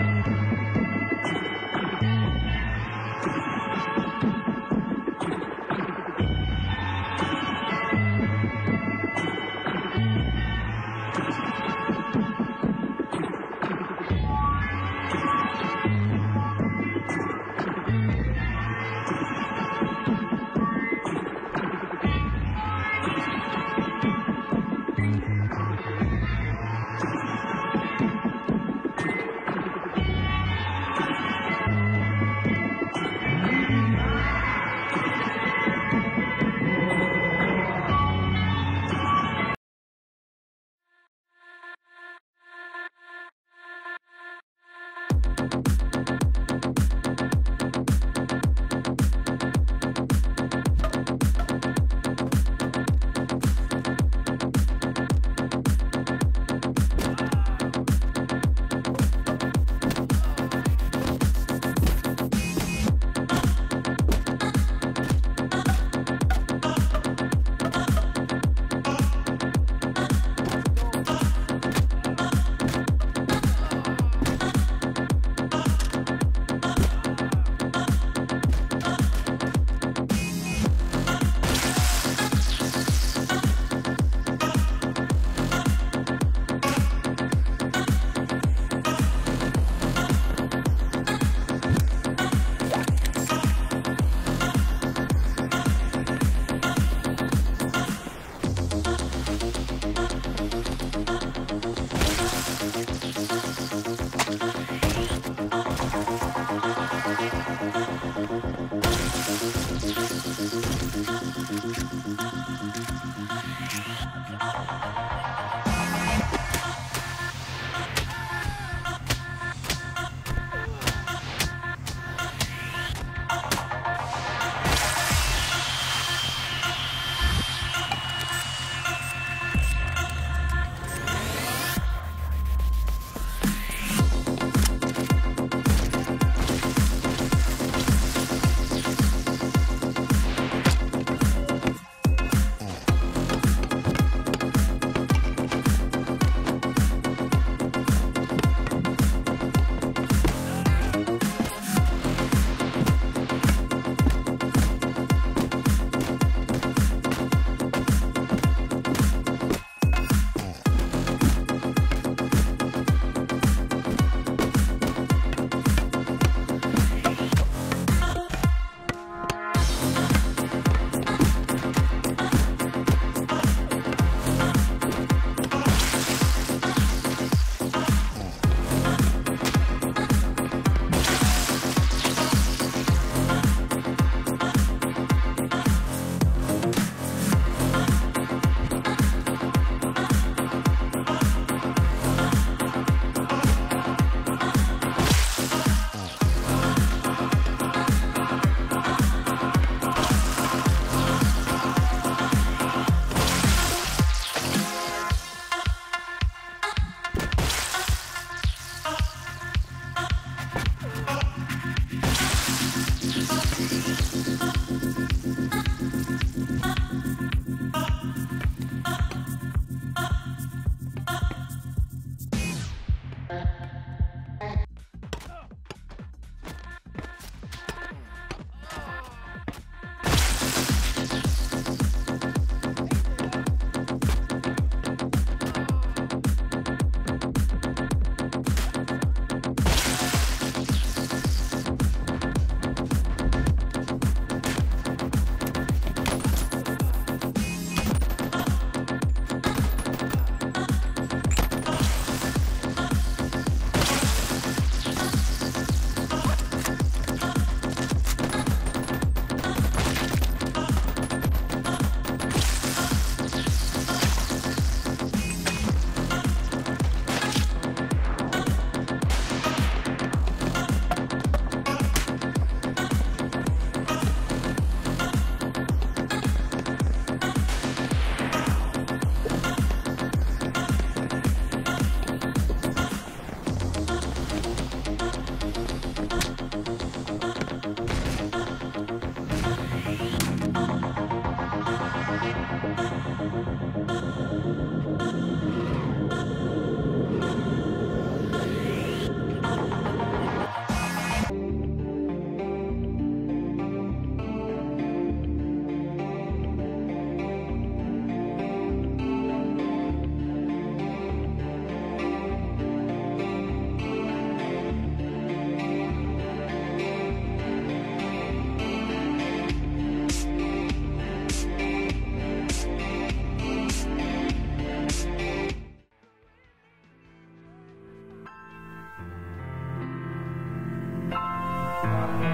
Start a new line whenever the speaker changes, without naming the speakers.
Mm-hmm. どこで Amen.